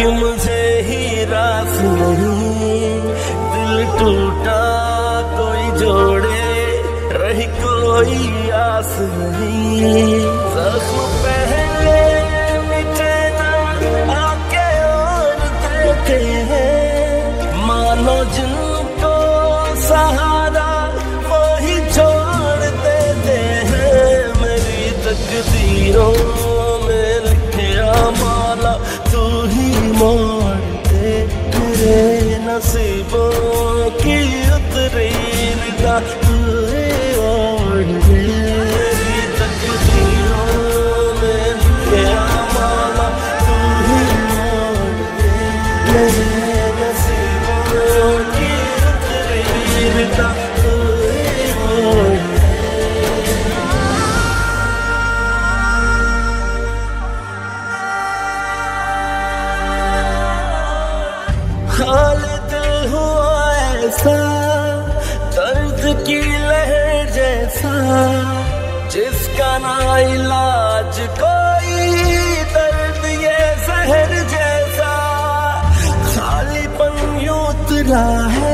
कि मुझे ही रास नहीं। दिल टूटा कोई जोड़े रही कोई आस नहीं। God. इलाज कोई दर्द ये जहर जैसा। खालीपन यूतरा है।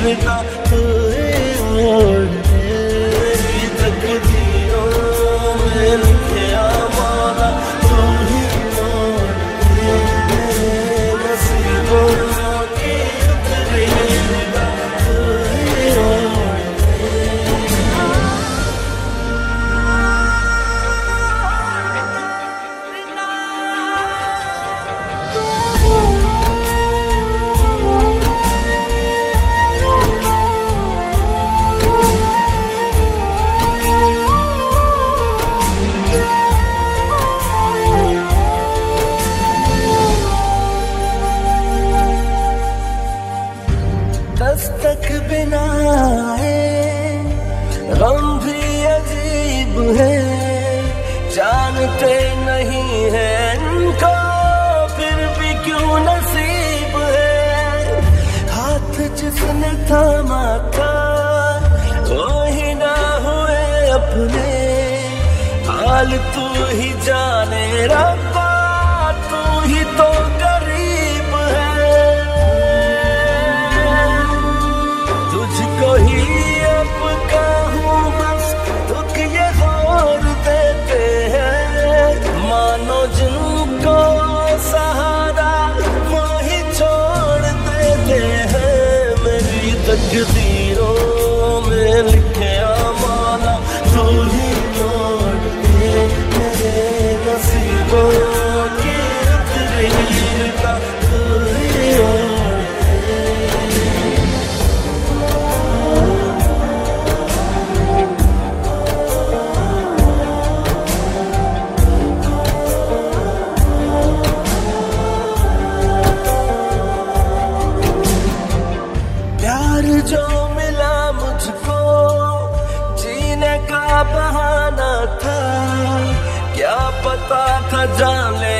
Sırna जानते नहीं है इनको, फिर भी क्यों नसीब है? हाथ जिसने थामा था वो ही ना हुए अपने। हाल तू ही जा क्या बहाना था? क्या पता था जाने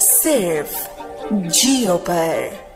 सिर्फ़ जियो पर।